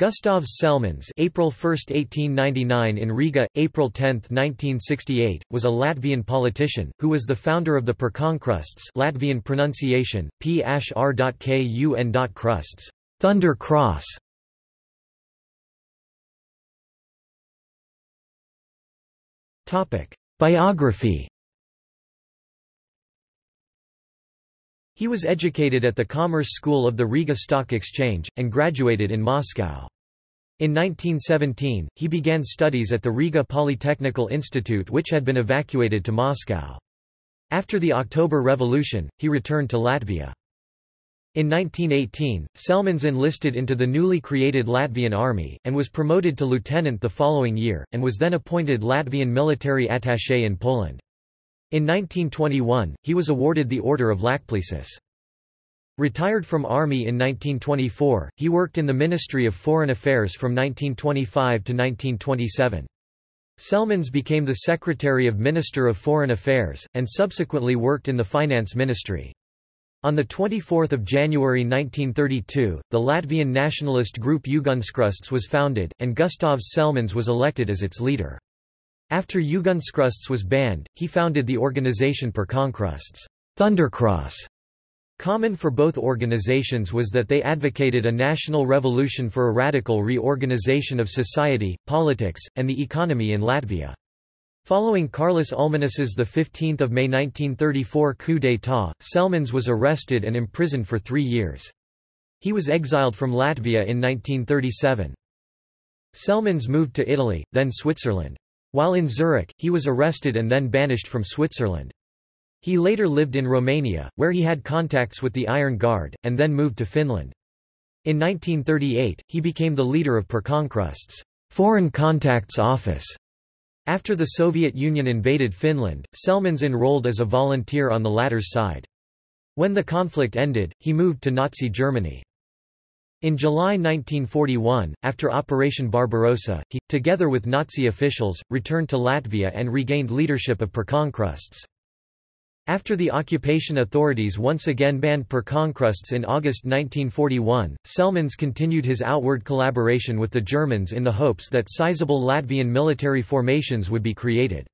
Gustavs Celmiņš April 1, 1899 in Riga, April 10, 1968, was a Latvian politician, who was the founder of the Pērkonkrusts Latvian pronunciation, p krusts Thunder Cross. Biography He was educated at the Commerce School of the Riga Stock Exchange, and graduated in Moscow. In 1917, he began studies at the Riga Polytechnical Institute which had been evacuated to Moscow. After the October Revolution, he returned to Latvia. In 1918, Celmiņš enlisted into the newly created Latvian Army, and was promoted to lieutenant the following year, and was then appointed Latvian military attaché in Poland. In 1921, he was awarded the Order of Lāčplēsis. Retired from Army in 1924, he worked in the Ministry of Foreign Affairs from 1925 to 1927. Celmiņš became the Secretary of Minister of Foreign Affairs, and subsequently worked in the Finance Ministry. On 24 January 1932, the Latvian nationalist group Ugunskrusts was founded, and Gustavs Celmiņš was elected as its leader. After Ugunskrusts was banned, he founded the organization Pērkonkrusts Thundercross. Common for both organizations was that they advocated a national revolution for a radical reorganization of society, politics, and the economy in Latvia. Following Kārlis Ulmanis's 15 May 1934 coup d'état, Celmiņš was arrested and imprisoned for three years. He was exiled from Latvia in 1937. Celmiņš moved to Italy, then Switzerland. While in Zurich, he was arrested and then banished from Switzerland. He later lived in Romania, where he had contacts with the Iron Guard, and then moved to Finland. In 1938, he became the leader of Pērkonkrusts Foreign Contacts Office. After the Soviet Union invaded Finland, Celmiņš enrolled as a volunteer on the latter's side. When the conflict ended, he moved to Nazi Germany. In July 1941, after Operation Barbarossa, he, together with Nazi officials, returned to Latvia and regained leadership of Pērkonkrusts. After the occupation authorities once again banned Pērkonkrusts in August 1941, Celmiņš continued his outward collaboration with the Germans in the hopes that sizable Latvian military formations would be created.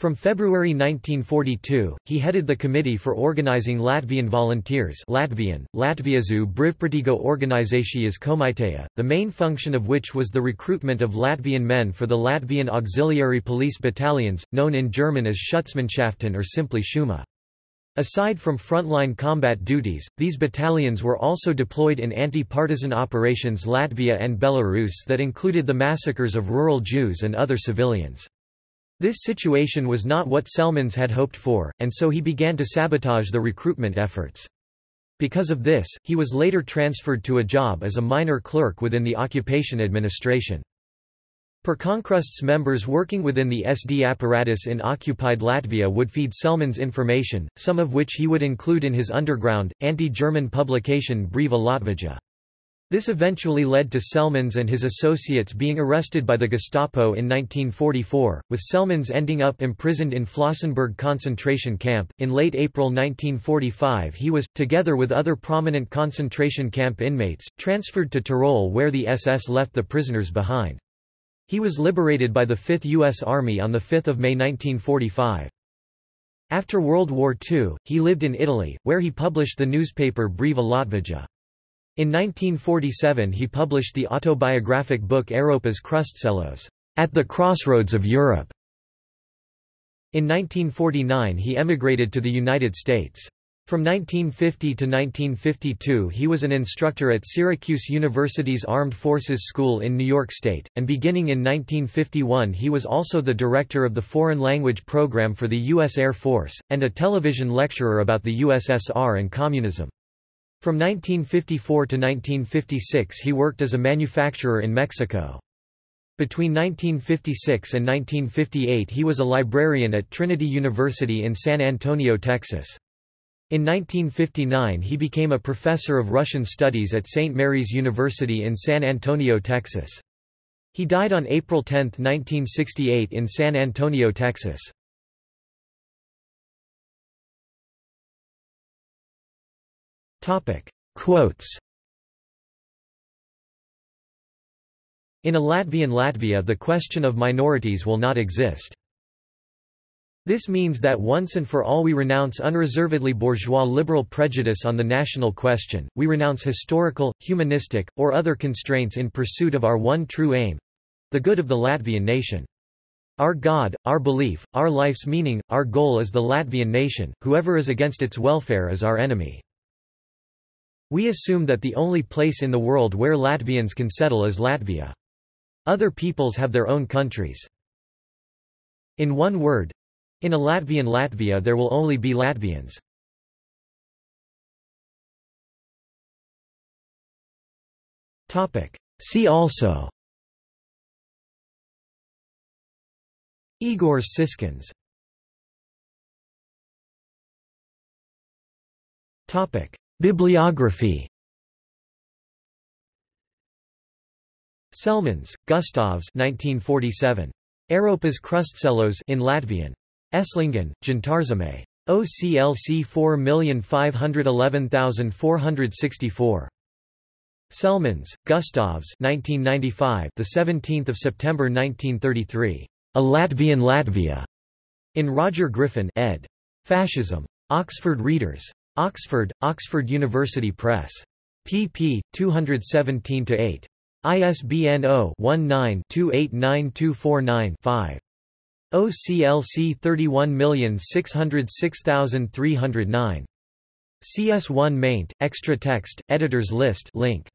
From February 1942, he headed the Committee for Organizing Latvian Volunteers Latvian, Latviešu Brivprātīgo organizācijas komiteja, the main function of which was the recruitment of Latvian men for the Latvian Auxiliary Police Battalions, known in German as Schutzmannschaften or simply Schuma. Aside from frontline combat duties, these battalions were also deployed in anti-partisan operations Latvia and Belarus that included the massacres of rural Jews and other civilians. This situation was not what Celmiņš had hoped for, and so he began to sabotage the recruitment efforts. Because of this, he was later transferred to a job as a minor clerk within the occupation administration. Pērkonkrusts members working within the SD apparatus in occupied Latvia would feed Celmiņš information, some of which he would include in his underground, anti-German publication Brīva Latvija. This eventually led to Celmiņš and his associates being arrested by the Gestapo in 1944, with Celmiņš ending up imprisoned in Flossenbürg concentration camp. In late April 1945, he was, together with other prominent concentration camp inmates, transferred to Tyrol where the SS left the prisoners behind. He was liberated by the 5th U.S. Army on 5 May 1945. After World War II, he lived in Italy, where he published the newspaper Brīva Latvija. In 1947 he published the autobiographic book Eiropas Krustceļos, At the Crossroads of Europe. In 1949 he emigrated to the United States. From 1950 to 1952 he was an instructor at Syracuse University's Armed Forces School in New York State, and beginning in 1951 he was also the director of the Foreign Language Program for the U.S. Air Force, and a television lecturer about the USSR and communism. From 1954 to 1956 he worked as a manufacturer in Mexico. Between 1956 and 1958 he was a librarian at Trinity University in San Antonio, Texas. In 1959 he became a professor of Russian studies at St. Mary's University in San Antonio, Texas. He died on April 10, 1968 in San Antonio, Texas. Quotes In a Latvian Latvia the question of minorities will not exist. This means that once and for all we renounce unreservedly bourgeois liberal prejudice on the national question, we renounce historical, humanistic, or other constraints in pursuit of our one true aim—the good of the Latvian nation. Our God, our belief, our life's meaning, our goal is the Latvian nation, whoever is against its welfare is our enemy. We assume that the only place in the world where Latvians can settle is Latvia. Other peoples have their own countries. In one word, in a Latvian Latvia there will only be Latvians. See also Igors Šiškins Bibliography Celmins, Gustavs 1947. Eiropas krustceļos in Latvian. Esslingen, Gintārzemē. OCLC 4511464. Celmins, Gustavs 1995, the 17th of September 1933. A Latvian Latvia. In Roger Griffin, ed. Fascism. Oxford Readers. Oxford, Oxford University Press. pp. 217-8. ISBN 0-19-289249-5. OCLC 31606309. CS1 maint, extra text, editors list link.